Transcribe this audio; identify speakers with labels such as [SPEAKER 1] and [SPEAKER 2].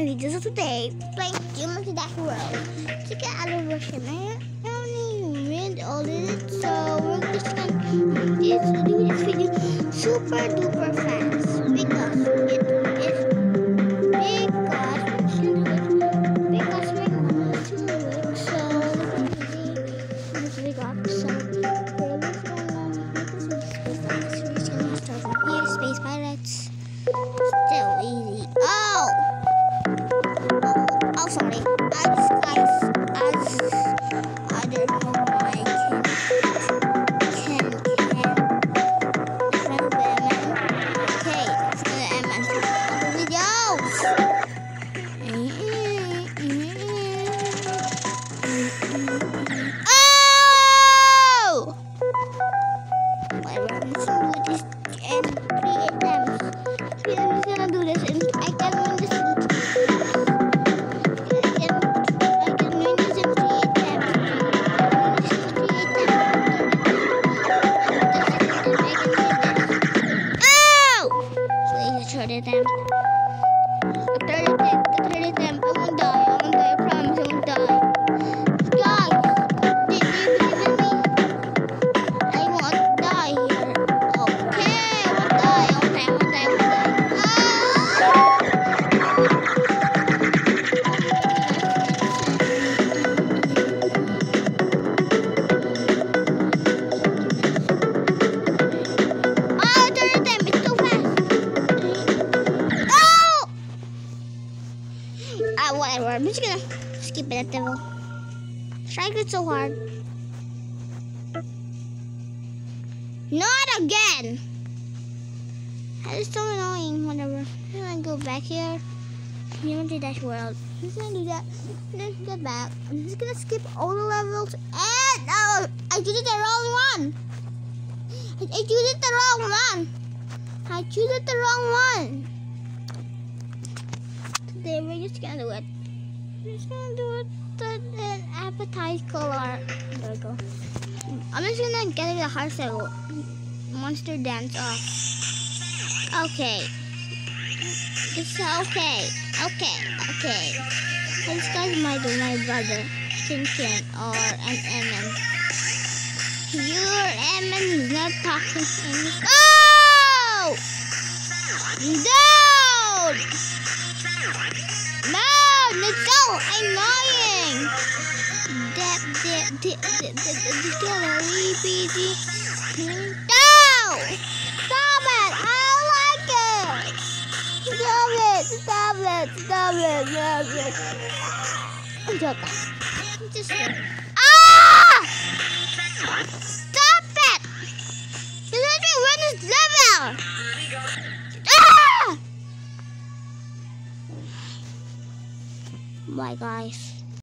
[SPEAKER 1] videos of today playing Geometry Dash World. To get out of Russian, I only read all of it, so we're just gonna do this video super duper fast because it is because we because my mom is too weak, so let's we got so here space pirates still easy. Oh, Oh! Ah, whatever. I'm just gonna skip it at devil. Strike it so hard. Not again! That is so annoying. Whatever. I'm gonna go back here. Unity Dash World. I'm just gonna do that. Then get back. I'm just gonna skip all the levels. And oh, I did it the wrong one. I, I choose it the wrong one. I choose it the wrong one. We're just gonna do it. We're just gonna do it the, the appetite color. There we go. I'm just gonna get it a hard. Monster dance off. Okay. It's okay. Okay. Okay. This guy's my my brother, Tinkin or an MM. Your MM is not talking English. Oh! So annoying! Dip, dip, dip, dip, dip, dip, dip. No! Stop it! I don't like it! Stop it! Stop it! Stop it! Stop it! I'm joking. I'm just joking. Ah! Bye, guys.